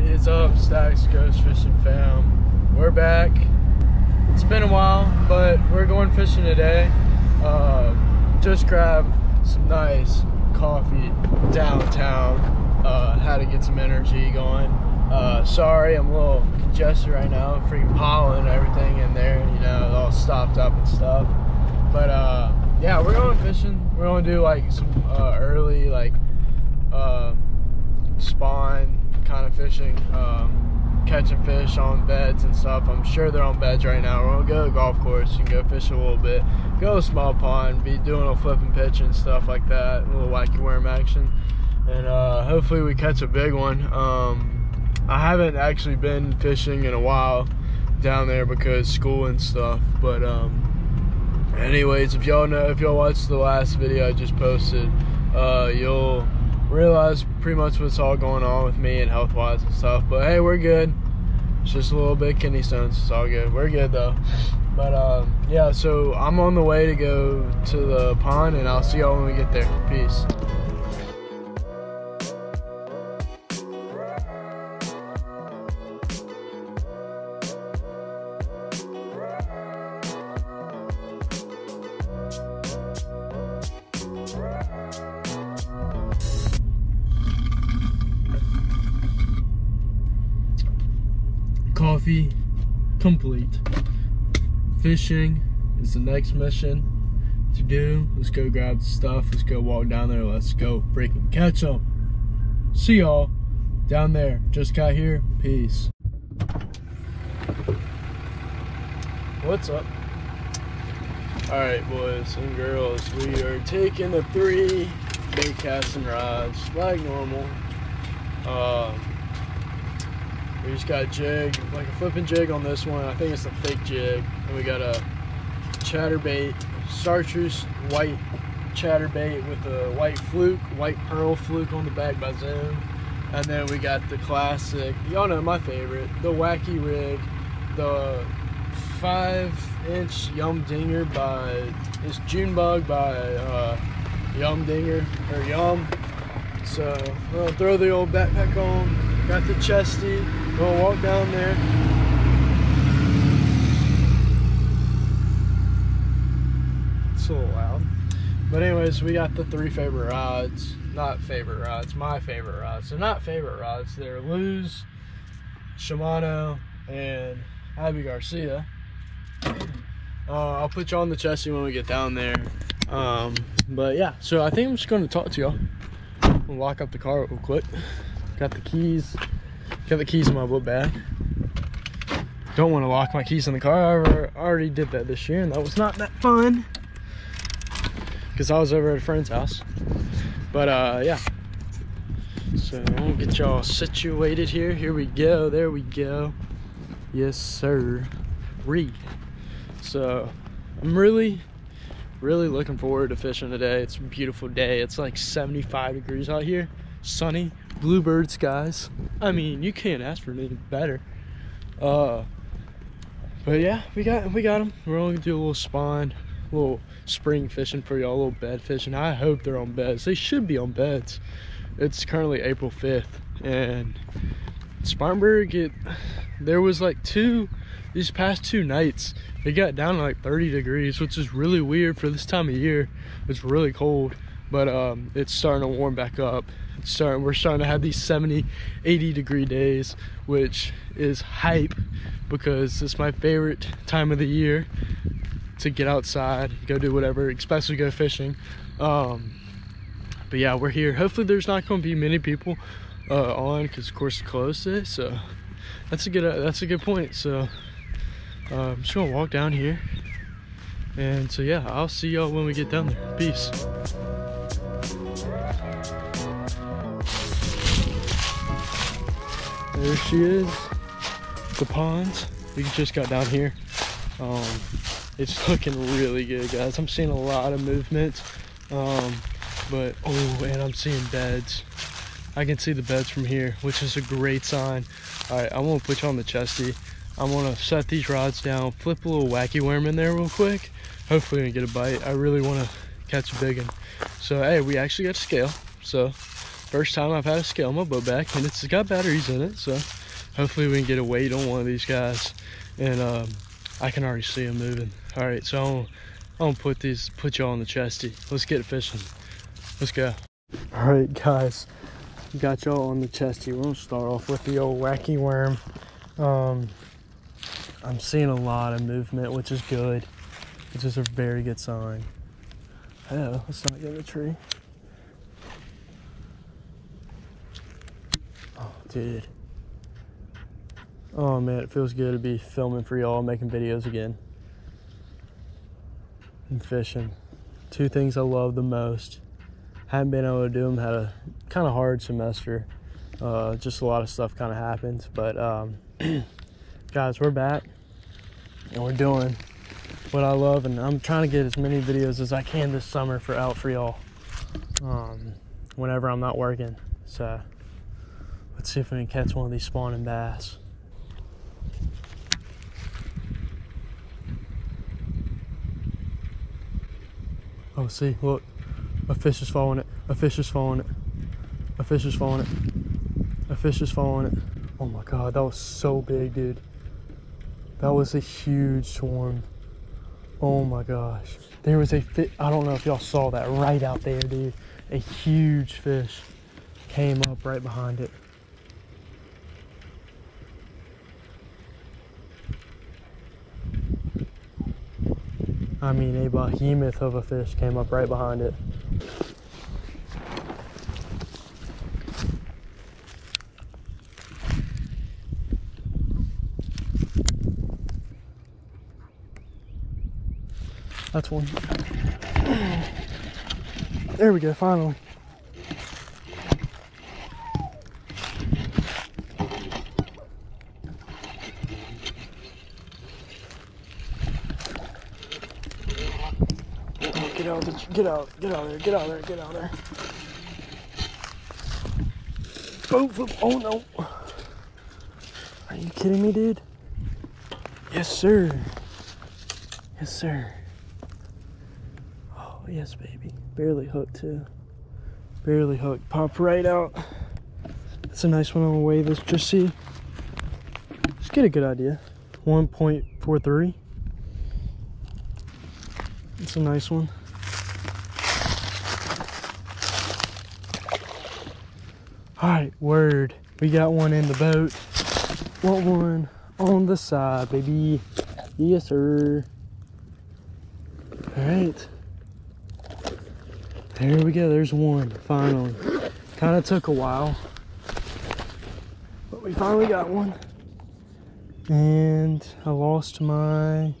What is up, Stax Goes Fishing fam? We're back. It's been a while, but we're going fishing today. Uh, just grabbed some nice coffee downtown. Uh, had to get some energy going. Uh, sorry, I'm a little congested right now. Freaking pollen and everything in there, you know, it all stopped up and stuff. But uh, yeah, we're going fishing. We're gonna do like some uh, early like uh, spawn kind of fishing, um, catching fish on beds and stuff. I'm sure they're on beds right now. We're gonna go to the golf course and go fish a little bit. Go to a small pond, be doing a flip and pitch and stuff like that. A little wacky worm action, and uh, hopefully we catch a big one. Um, I haven't actually been fishing in a while down there because school and stuff, but um, anyways if y'all know if y'all watched the last video i just posted uh, you'll realize pretty much what's all going on with me and health wise and stuff but hey we're good. It's just a little bit kidney stones it's all good. We're good though. But um, yeah so i'm on the way to go to the pond and i'll see y'all when we get there. Peace coffee complete. Fishing is the next mission to do. Let's go grab stuff. Let's go walk down there. Let's go freaking catch them. See y'all down there. Just got here. Peace. What's up? Alright boys and girls, we are taking the three bait casting rods like normal. Uh, we just got a jig, like a flipping jig on this one. I think it's a fake jig. And we got a chatterbait, chartreuse white chatterbait with a white fluke, white pearl fluke on the back by Zoom. And then we got the classic, y'all know my favorite, the wacky rig, the five inch Yum Dinger by, it's June Bug by uh, Yum Dinger, or Yum. So, I'll throw the old backpack on, got the chesty, Gonna walk down there. It's a little loud. But anyways, we got the three favorite rods. Not favorite rods, my favorite rods. They're not favorite rods. They're Lew's, Shimano, and Abu Garcia. Uh, I'll put you on the chesty when we get down there. Um, but yeah, so I think I'm just going to talk to y'all. Lock up the car real quick. Got the keys. Got the keys in my book bag. Don't want to lock my keys in the car. I already did that this year and that was not that fun. Because I was over at a friend's house. But uh, yeah. So we'll get y'all situated here. Here we go. There we go. Yes, sir. Read. So I'm really, really looking forward to fishing today. It's a beautiful day. It's like 75 degrees out here. Sunny bluebird skies. I mean, you can't ask for anything better. Uh, but yeah, we got we got them. We're only gonna do a little spawn, a little spring fishing for y'all, a little bed fishing. I hope they're on beds. They should be on beds. It's currently April 5th, and Spartanburg, it there was like two these past two nights. It got down to like 30 degrees, which is really weird for this time of year. It's really cold, but um, it's starting to warm back up starting we're starting to have these 70 80 degree days which is hype because it's my favorite time of the year to get outside go do whatever especially go fishing. Um, but yeah we're here. Hopefully there's not going to be many people uh, on because of course it's closed today so that's a good uh, that's a good point. So uh, i'm just gonna walk down here. And so yeah i'll see y'all when we get down there. Peace there she is. The pond. We just got down here. Um, it's looking really good guys. I'm seeing a lot of movement. Um, but oh and i'm seeing beds. I can see the beds from here which is a great sign. All right i want to put you on the chesty. I'm gonna set these rods down flip a little wacky worm in there real quick. Hopefully i get a bite. I really want to catch a big one. So hey we actually got scale. So first time I've had a scale my boat back, and it's got batteries in it, so hopefully we can get a weight on one of these guys. And um, I can already see them moving. All right, so I'm, gonna put these, put y'all on the chesty. Let's get fishing. Let's go. All right, guys, got y'all on the chesty. We're gonna start off with the old wacky worm. Um, I'm seeing a lot of movement, which is good, which is a very good sign. Oh, let's not get the tree. Dude. Oh man, it feels good to be filming for y'all, making videos again. And fishing. Two things I love the most. Haven't been able to do them, had a kind of hard semester. Uh, just a lot of stuff kind of happened. But um, guys, we're back and we're doing what I love. And I'm trying to get as many videos as I can this summer for out for y'all um, whenever I'm not working. So let's see if we can catch one of these spawning bass. Oh, see, look, a fish is following it. A fish is following it. A fish is following it. A fish is following it. Oh my God, that was so big, dude. That was a huge swarm. Oh my gosh. There was a fish, I don't know if y'all saw that right out there, dude. A huge fish came up right behind it. I mean, a behemoth of a fish came up right behind it. That's one. There we go, finally. Get out, get out, get out there, get out there, get out there. Both of oh no. Are you kidding me, dude? Yes, sir. Yes, sir. Oh, yes, baby. Barely hooked, too. Barely hooked. Pop right out. That's a nice one. I'm gonna weigh this. Just see. Just get a good idea. 1.43. It's a nice one. All right, word. We got one in the boat. Want one on the side, baby. Yes, sir. All right. There we go. There's one, finally. Kind of took a while. But we finally got one. And I lost my,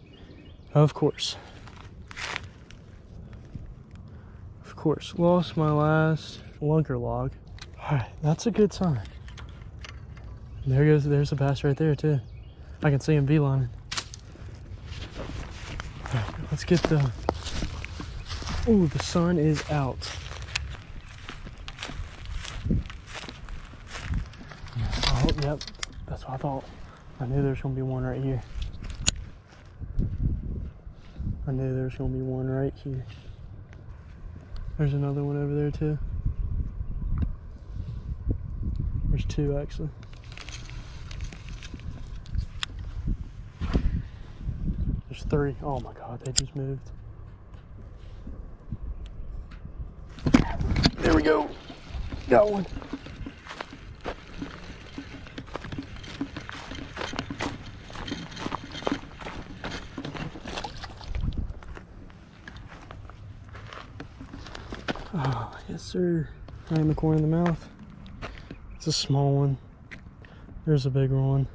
of course. Of course, lost my last lunker log. All right, that's a good sign. There goes, there's a bass right there too. I can see him V-lining. Right, let's get the, oh, the sun is out. Oh, yep, that's what I thought. I knew there's gonna be one right here. I knew there's gonna be one right here. There's another one over there too. There's two actually. There's three. Oh my god, they just moved. There we go. Got one. Oh, yes sir. Right in the corner of the mouth. It's a small one. There's a bigger one.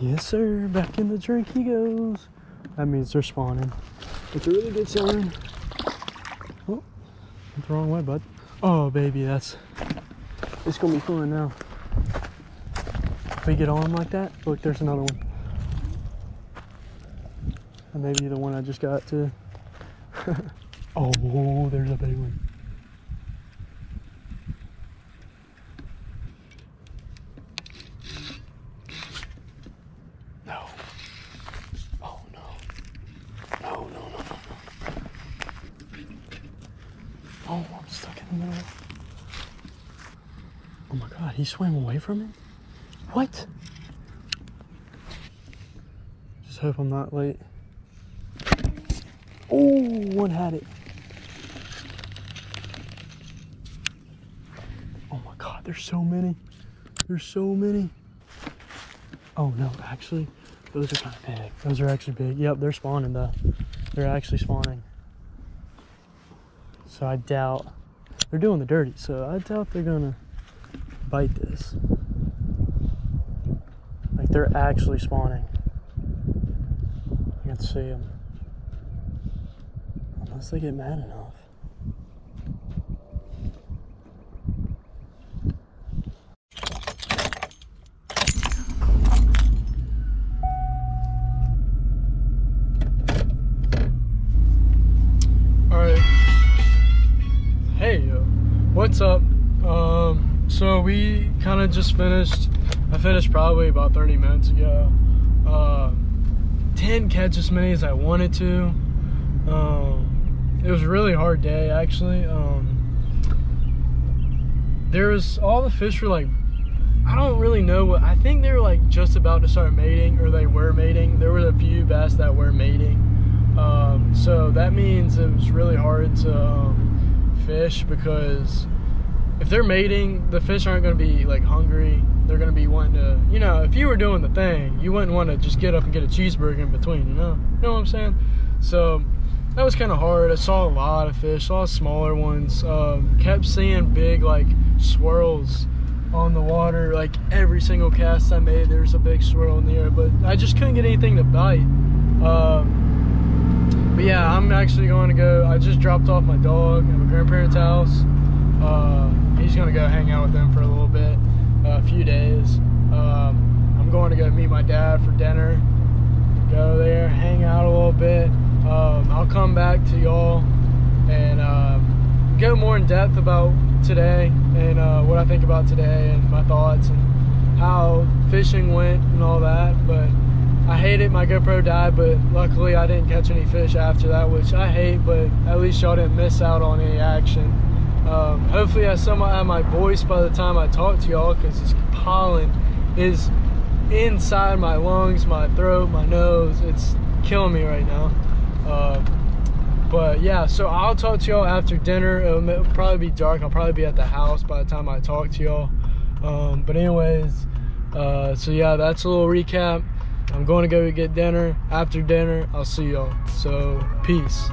Yes, sir. Back in the drink he goes. That means they're spawning. It's a really good sign. Oh, went the wrong way, bud. Oh, baby, that's... It's gonna be fun now. If we get on like that, look, there's another one. And maybe the one I just got too. oh, there's a big one. No. Oh no. Oh, I'm stuck in the middle. Oh my god, he swam away from it? What? Just hope I'm not late. Oh, one had it. Oh my god, there's so many. There's so many. Oh no, actually, those are kind of big. Those are actually big. Yep, they're spawning though. They're actually spawning. So I doubt they're doing the dirty. So I doubt they're gonna bite this. Like they're actually spawning. You can see them. Unless they get mad enough. Just finished. I finished probably about 30 minutes ago. Uh, didn't catch as many as I wanted to. Um, it was a really hard day, actually. Um, there was all the fish were like, I don't really know what. I think they were like just about to start mating, or they were mating. There were a few bass that were mating. Um, so that means it was really hard to um, fish because if they're mating, the fish aren't going to be like hungry. They're going to be wanting to, you know, if you were doing the thing, you wouldn't want to just get up and get a cheeseburger in between, you know? You know what I'm saying? So that was kind of hard. I saw a lot of fish, saw smaller ones. Um, kept seeing big like swirls on the water. Like every single cast I made, there's a big swirl in the air, but I just couldn't get anything to bite. Um, but yeah, I'm actually going to go. I just dropped off my dog at my grandparents' house. Uh, he's going to go hang out with them for a little bit, uh, a few days. Um, I'm going to go meet my dad for dinner. Go there, hang out a little bit. Um, I'll come back to y'all and um, go more in depth about today and uh, what I think about today and my thoughts and how fishing went and all that. But I hate it. My GoPro died, but luckily I didn't catch any fish after that, which I hate. But at least y'all didn't miss out on any action. Um, hopefully, I somewhat have my voice by the time I talk to y'all, because this pollen is inside my lungs, my throat, my nose. It's killing me right now. Uh, but yeah, so I'll talk to y'all after dinner. It'll, it'll, probably be dark. I'll probably be at the house by the time I talk to y'all. Um, but anyways, uh, so yeah, that's a little recap. I'm going to go get dinner. After dinner, I'll see y'all. So, peace.